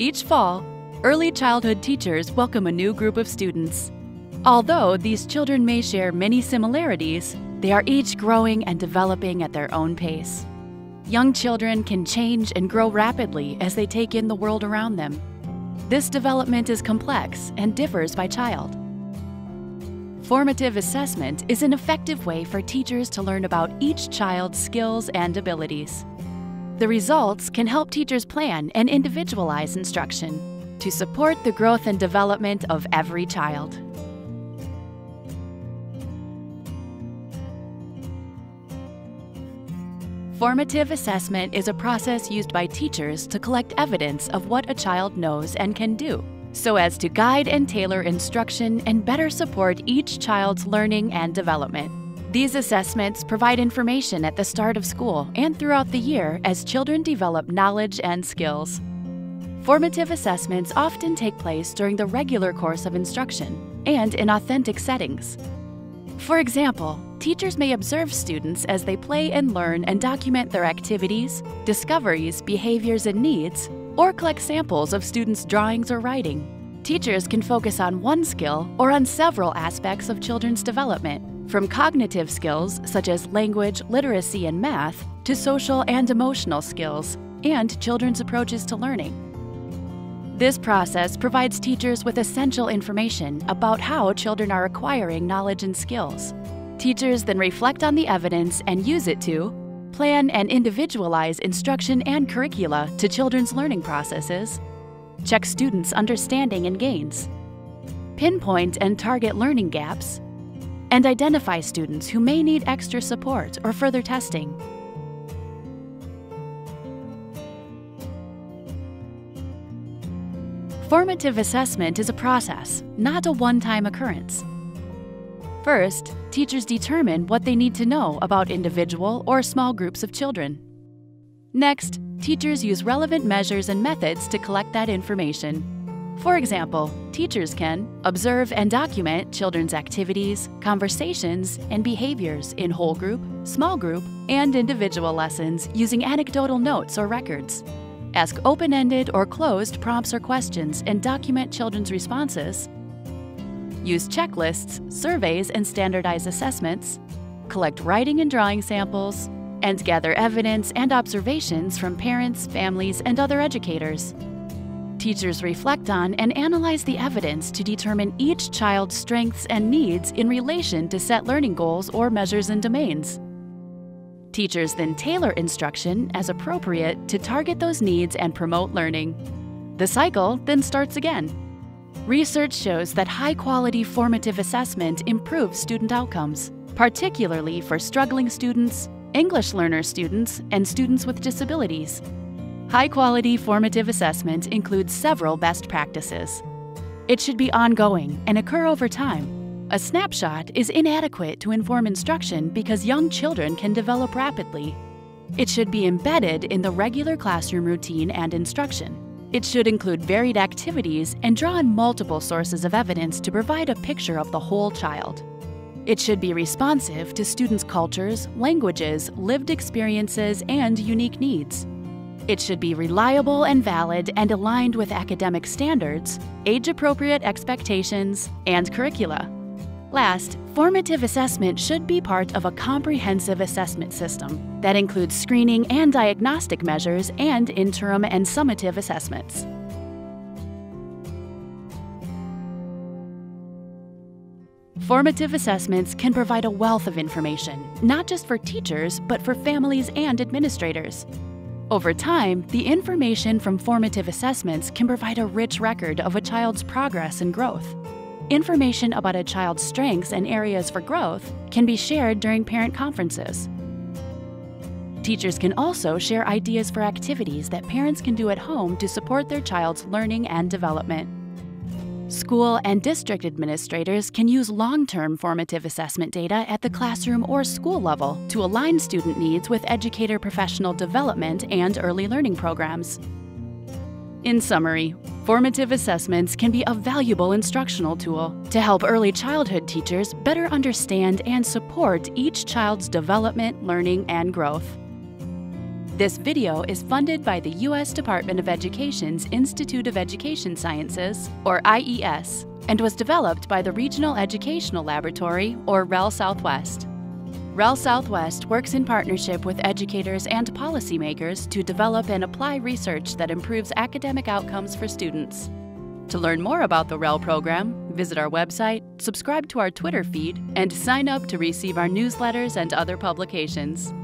Each fall, early childhood teachers welcome a new group of students. Although these children may share many similarities, they are each growing and developing at their own pace. Young children can change and grow rapidly as they take in the world around them. This development is complex and differs by child. Formative assessment is an effective way for teachers to learn about each child's skills and abilities. The results can help teachers plan and individualize instruction to support the growth and development of every child. Formative assessment is a process used by teachers to collect evidence of what a child knows and can do, so as to guide and tailor instruction and better support each child's learning and development. These assessments provide information at the start of school and throughout the year as children develop knowledge and skills. Formative assessments often take place during the regular course of instruction and in authentic settings. For example, teachers may observe students as they play and learn and document their activities, discoveries, behaviors, and needs, or collect samples of students' drawings or writing. Teachers can focus on one skill or on several aspects of children's development, from cognitive skills such as language, literacy, and math, to social and emotional skills, and children's approaches to learning. This process provides teachers with essential information about how children are acquiring knowledge and skills. Teachers then reflect on the evidence and use it to plan and individualize instruction and curricula to children's learning processes, check students' understanding and gains, pinpoint and target learning gaps, and identify students who may need extra support or further testing. Formative assessment is a process, not a one-time occurrence. First, teachers determine what they need to know about individual or small groups of children. Next, teachers use relevant measures and methods to collect that information. For example, teachers can observe and document children's activities, conversations, and behaviors in whole group, small group, and individual lessons using anecdotal notes or records. Ask open-ended or closed prompts or questions and document children's responses. Use checklists, surveys, and standardized assessments. Collect writing and drawing samples. And gather evidence and observations from parents, families, and other educators. Teachers reflect on and analyze the evidence to determine each child's strengths and needs in relation to set learning goals or measures and domains. Teachers then tailor instruction as appropriate to target those needs and promote learning. The cycle then starts again. Research shows that high quality formative assessment improves student outcomes, particularly for struggling students, English learner students, and students with disabilities. High quality formative assessment includes several best practices. It should be ongoing and occur over time a snapshot is inadequate to inform instruction because young children can develop rapidly. It should be embedded in the regular classroom routine and instruction. It should include varied activities and draw on multiple sources of evidence to provide a picture of the whole child. It should be responsive to students' cultures, languages, lived experiences, and unique needs. It should be reliable and valid and aligned with academic standards, age-appropriate expectations, and curricula. Last, formative assessment should be part of a comprehensive assessment system that includes screening and diagnostic measures and interim and summative assessments. Formative assessments can provide a wealth of information, not just for teachers, but for families and administrators. Over time, the information from formative assessments can provide a rich record of a child's progress and growth. Information about a child's strengths and areas for growth can be shared during parent conferences. Teachers can also share ideas for activities that parents can do at home to support their child's learning and development. School and district administrators can use long-term formative assessment data at the classroom or school level to align student needs with educator professional development and early learning programs. In summary, formative assessments can be a valuable instructional tool to help early childhood teachers better understand and support each child's development, learning, and growth. This video is funded by the U.S. Department of Education's Institute of Education Sciences, or IES, and was developed by the Regional Educational Laboratory, or REL Southwest. REL Southwest works in partnership with educators and policymakers to develop and apply research that improves academic outcomes for students. To learn more about the REL program, visit our website, subscribe to our Twitter feed, and sign up to receive our newsletters and other publications.